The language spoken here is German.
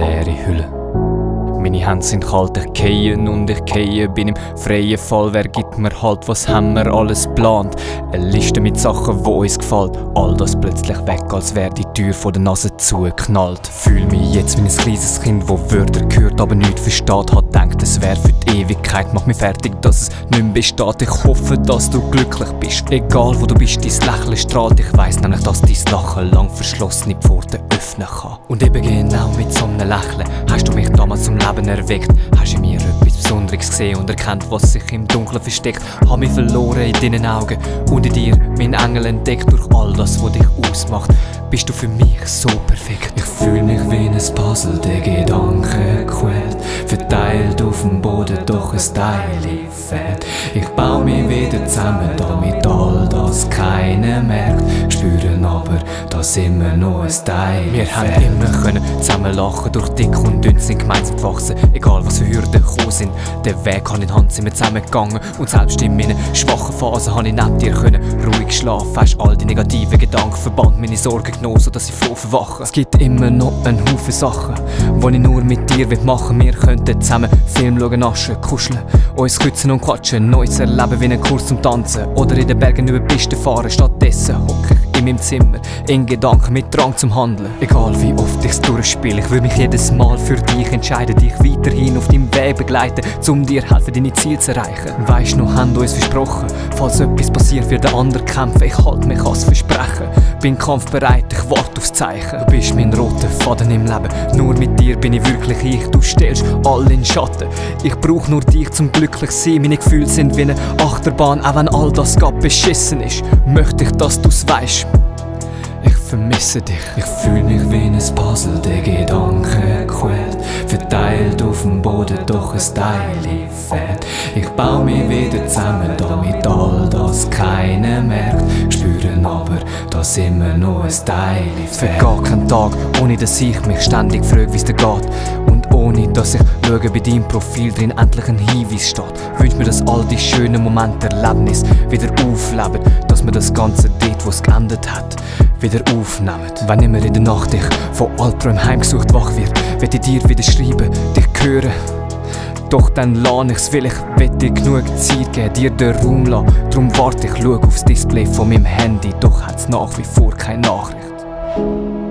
leere Hülle. Meine Hände sind kalt, ich gehe und ich gehe, bin im freien Fall. Wer gibt mir halt, was haben wir alles plant? Eine Liste mit Sachen, wo uns gefällt. All das plötzlich weg, als wäre die Tür vor der Nase zugeknallt. Fühl mich jetzt wie ein kleines Kind, wo Wörter hört, aber nichts versteht. Hat denkt, es wäre für die Ewigkeit. Mach mich fertig, dass es nicht mehr besteht. Ich hoffe, dass du glücklich bist. Egal wo du bist, dein Lächeln strahlt. Ich weiss nämlich, dass dein Lachen lang verschlossene Pforten öffnen kann. Und eben genau mit so einem Lächeln hast du mich damals zum Leben erweckt. Hast in mir etwas Besonderes gesehen und erkannt, was sich im Dunkeln versteckt. Hab mich verloren in deinen Augen und in dir mein Engel entdeckt durch all das, was dich ausmacht. Bist du für mich so perfekt. Ich fühl mich wie ein Puzzle, der Gedanke Teil fehlt. Ich bau mich wieder zusammen, damit all das keiner merkt. Spüren aber, dass immer noch ein Teil Wir haben immer können zusammen lachen, durch dick und dünn sind gemeinsam gewachsen. Egal was für Hürden gekommen sind, der Weg Hand in Hand sind wir zusammengegangen. Und selbst in meinen schwachen Phasen habe ich neben dir können ruhig schlafen. Hast all die negativen Gedanken verbannt, meine Sorgen genommen, sodass ich froh verwache. Es gibt immer noch einen Haufen Sachen, die ich nur mit dir machen will. Wir könnten zusammen Film schauen, naschen, kuscheln, uns kützen und quatschen, Neues erleben wie einen Kurs zum Tanzen oder in den Bergen über Pisten fahren. Stattdessen hocke ich in meinem Zimmer, in Gedanken mit Drang zum Handeln. Egal wie oft ich's durchspiele, ich will mich jedes Mal für dich entscheiden, dich weiterhin auf deinem Weg begleiten, um dir helfen, deine Ziele zu erreichen. Weisst noch, haben uns versprochen, falls etwas passiert, wird der andere kämpfen. Ich halte mich ans Versprechen, bin kampfbereit, ich warte aufs Zeichen. Du bist mein roter Faden im Leben, nur mit dir bin ich wirklich ich. Du stellst all in Schatten. Ich brauch nur dich zum glücklich sein. Meine Gefühle sind wie eine Achterbahn, auch wenn all das grad beschissen ist. Möchte ich, dass du's weißt. Ich vermisse dich. Ich fühl mich wie ein Puzzle, der Gedanke quält. Verteilt auf dem Boden, doch ein Teil fehlt. Ich bau mich wieder zusammen, damit all das keiner merkt. Spüren aber, dass immer noch ein Teil fehlt. Vergeht kein Tag, ohne dass ich mich ständig frage, wie's dir geht. Dass ich schaue, bei deinem Profil drin endlich ein Hinweis steht. Wünsch mir, dass all die schönen Momente, Erlebnisse wieder aufleben. Dass mir das Ganze dort, wo es geendet hat, wieder aufnehmen. Wenn immer in der Nacht ich von Albträumen heimgesucht wach wird, wird ich dir wieder schreiben, dich hören. Doch dann lade ich's, weil ich will dir genug Zeit geben, dir den Raum lassen. Drum warte ich, schau aufs Display von meinem Handy, doch hat's nach wie vor keine Nachricht.